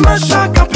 me machaca